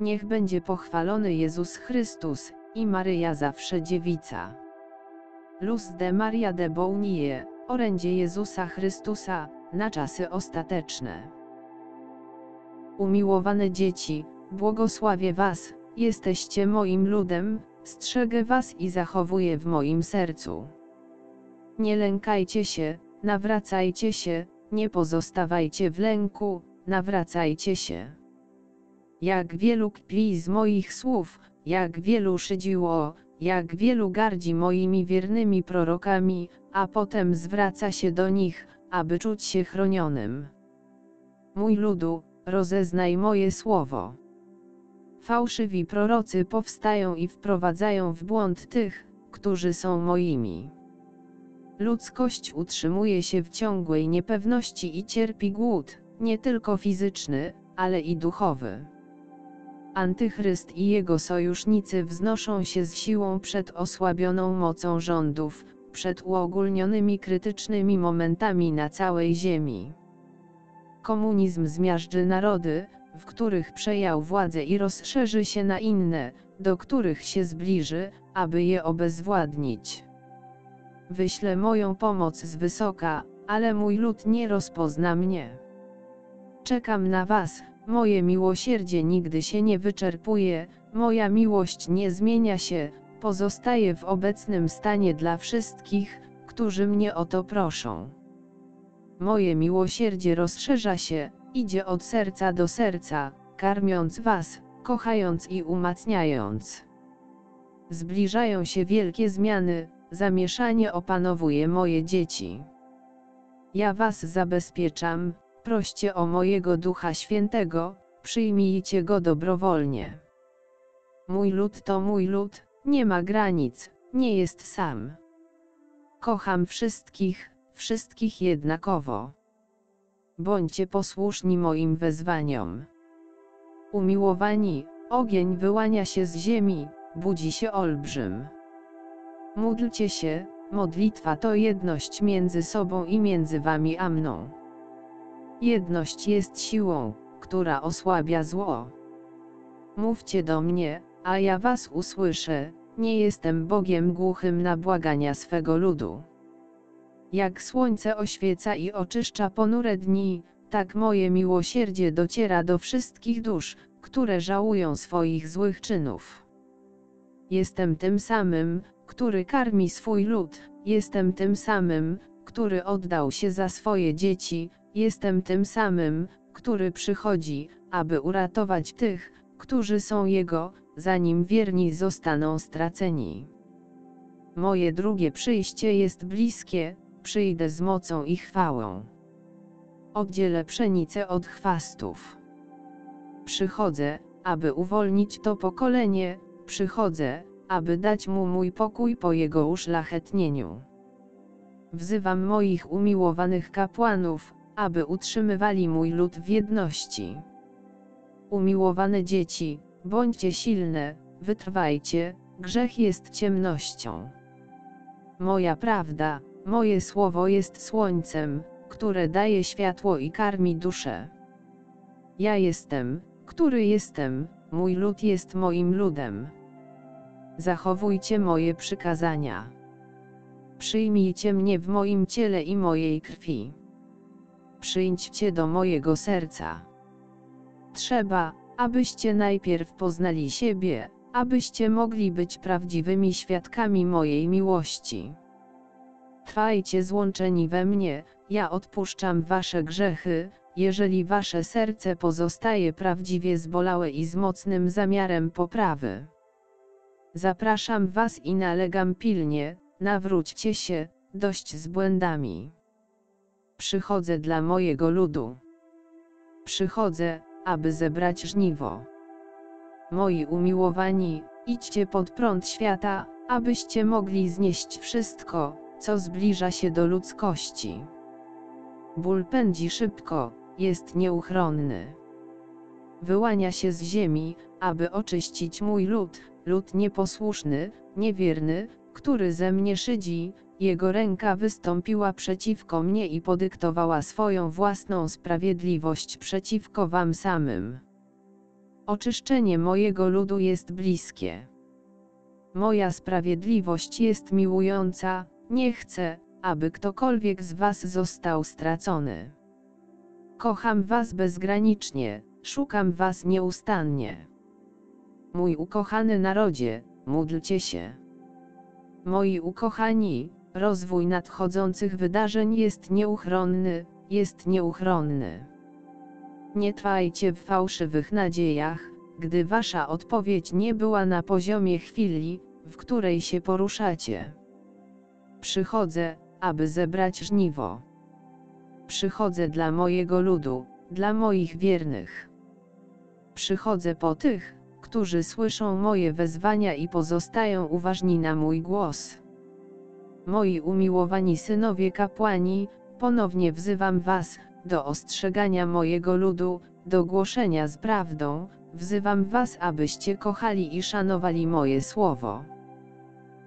Niech będzie pochwalony Jezus Chrystus, i Maryja zawsze dziewica. Luz de Maria de Bounie, orędzie Jezusa Chrystusa, na czasy ostateczne. Umiłowane dzieci, błogosławię was, jesteście moim ludem, strzegę was i zachowuję w moim sercu. Nie lękajcie się, nawracajcie się, nie pozostawajcie w lęku, nawracajcie się. Jak wielu kpi z moich słów, jak wielu szydziło, jak wielu gardzi moimi wiernymi prorokami, a potem zwraca się do nich, aby czuć się chronionym. Mój ludu, rozeznaj moje słowo. Fałszywi prorocy powstają i wprowadzają w błąd tych, którzy są moimi. Ludzkość utrzymuje się w ciągłej niepewności i cierpi głód, nie tylko fizyczny, ale i duchowy. Antychryst i jego sojusznicy wznoszą się z siłą przed osłabioną mocą rządów, przed uogólnionymi krytycznymi momentami na całej Ziemi. Komunizm zmiażdży narody, w których przejął władzę i rozszerzy się na inne, do których się zbliży, aby je obezwładnić. Wyślę moją pomoc z wysoka, ale mój lud nie rozpozna mnie. Czekam na was, moje miłosierdzie nigdy się nie wyczerpuje, moja miłość nie zmienia się, pozostaje w obecnym stanie dla wszystkich, którzy mnie o to proszą. Moje miłosierdzie rozszerza się, idzie od serca do serca, karmiąc was, kochając i umacniając. Zbliżają się wielkie zmiany, zamieszanie opanowuje moje dzieci. Ja was zabezpieczam, proście o mojego Ducha Świętego, przyjmijcie go dobrowolnie. Mój lud to mój lud, nie ma granic, nie jest sam. Kocham wszystkich, wszystkich jednakowo. Bądźcie posłuszni moim wezwaniom. Umiłowani, ogień wyłania się z ziemi, budzi się olbrzym. Módlcie się, modlitwa to jedność między sobą i między wami a mną. Jedność jest siłą, która osłabia zło. Mówcie do mnie, a ja was usłyszę, nie jestem Bogiem głuchym na błagania swego ludu. Jak słońce oświeca i oczyszcza ponure dni, tak moje miłosierdzie dociera do wszystkich dusz, które żałują swoich złych czynów. Jestem tym samym, który karmi swój lud, jestem tym samym, który oddał się za swoje dzieci, jestem tym samym, który przychodzi, aby uratować tych, którzy są Jego, zanim wierni zostaną straceni. Moje drugie przyjście jest bliskie, przyjdę z mocą i chwałą. Oddzielę pszenicę od chwastów. Przychodzę, aby uwolnić to pokolenie, przychodzę, aby dać mu mój pokój po jego uszlachetnieniu. Wzywam moich umiłowanych kapłanów, aby utrzymywali mój lud w jedności. Umiłowane dzieci, bądźcie silne, wytrwajcie, grzech jest ciemnością. Moja prawda, moje słowo jest słońcem, które daje światło i karmi duszę. Ja jestem, który jestem, mój lud jest moim ludem. Zachowujcie moje przykazania. Przyjmijcie mnie w moim ciele i mojej krwi. Przyjdźcie do mojego serca. Trzeba, abyście najpierw poznali siebie, abyście mogli być prawdziwymi świadkami mojej miłości. Trwajcie złączeni we mnie, ja odpuszczam wasze grzechy, jeżeli wasze serce pozostaje prawdziwie zbolałe i z mocnym zamiarem poprawy. Zapraszam was i nalegam pilnie, nawróćcie się, dość z błędami. Przychodzę dla mojego ludu. Przychodzę, aby zebrać żniwo. Moi umiłowani, idźcie pod prąd świata, abyście mogli znieść wszystko, co zbliża się do ludzkości. Ból pędzi szybko, jest nieuchronny. Wyłania się z ziemi, aby oczyścić mój lud, lud nieposłuszny, niewierny, który ze mnie szydzi, jego ręka wystąpiła przeciwko mnie i podyktowała swoją własną sprawiedliwość przeciwko wam samym. oczyszczenie mojego ludu jest bliskie. Moja sprawiedliwość jest miłująca, nie chcę, aby ktokolwiek z was został stracony. Kocham was bezgranicznie, szukam was nieustannie. Mój ukochany narodzie, módlcie się. Moi ukochani, rozwój nadchodzących wydarzeń jest nieuchronny, jest nieuchronny. Nie trwajcie w fałszywych nadziejach, gdy wasza odpowiedź nie była na poziomie chwili, w której się poruszacie. Przychodzę, aby zebrać żniwo. Przychodzę dla mojego ludu, dla moich wiernych. Przychodzę po tych, którzy słyszą moje wezwania i pozostają uważni na mój głos. Moi umiłowani synowie kapłani, ponownie wzywam was, do ostrzegania mojego ludu, do głoszenia z prawdą, wzywam was abyście kochali i szanowali moje słowo.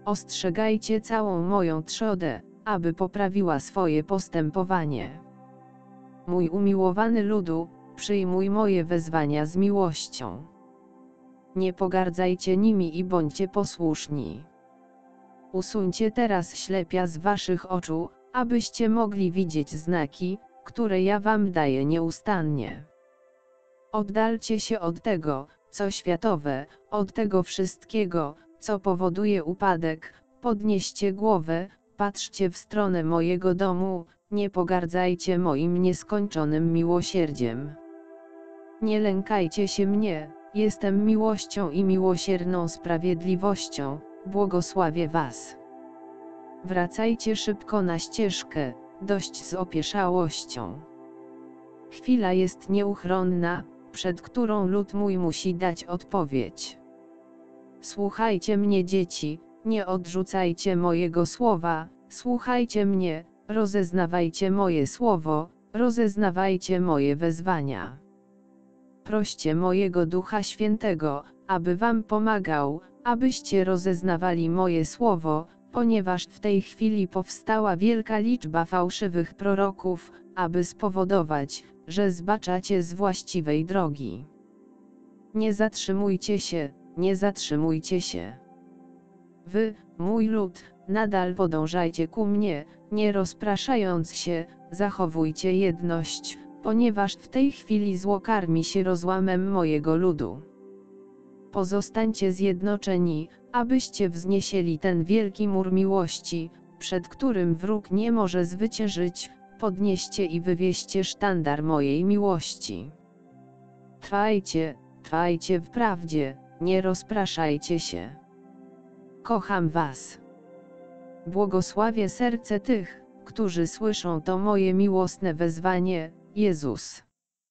Ostrzegajcie całą moją trzodę, aby poprawiła swoje postępowanie. Mój umiłowany ludu, przyjmuj moje wezwania z miłością. Nie pogardzajcie nimi i bądźcie posłuszni. Usuńcie teraz ślepia z waszych oczu, abyście mogli widzieć znaki, które ja wam daję nieustannie. Oddalcie się od tego, co światowe, od tego wszystkiego, co powoduje upadek, podnieście głowę, patrzcie w stronę mojego domu, nie pogardzajcie moim nieskończonym miłosierdziem. Nie lękajcie się mnie, jestem miłością i miłosierną sprawiedliwością, błogosławię was. Wracajcie szybko na ścieżkę, dość z opieszałością. Chwila jest nieuchronna, przed którą lud mój musi dać odpowiedź. Słuchajcie mnie dzieci, nie odrzucajcie mojego słowa, słuchajcie mnie, rozeznawajcie moje słowo, rozeznawajcie moje wezwania. Proście mojego Ducha Świętego, aby wam pomagał, abyście rozeznawali moje słowo, ponieważ w tej chwili powstała wielka liczba fałszywych proroków, aby spowodować, że zbaczacie z właściwej drogi. Nie zatrzymujcie się, nie zatrzymujcie się. Wy, mój lud, nadal podążajcie ku mnie, nie rozpraszając się, zachowujcie jedność, ponieważ w tej chwili zło karmi się rozłamem mojego ludu. Pozostańcie zjednoczeni, abyście wzniesieli ten wielki mur miłości, przed którym wróg nie może zwyciężyć, podnieście i wywieźcie sztandar mojej miłości. Trwajcie, trwajcie w prawdzie, nie rozpraszajcie się. Kocham was. Błogosławię serce tych, którzy słyszą to moje miłosne wezwanie, Jezus.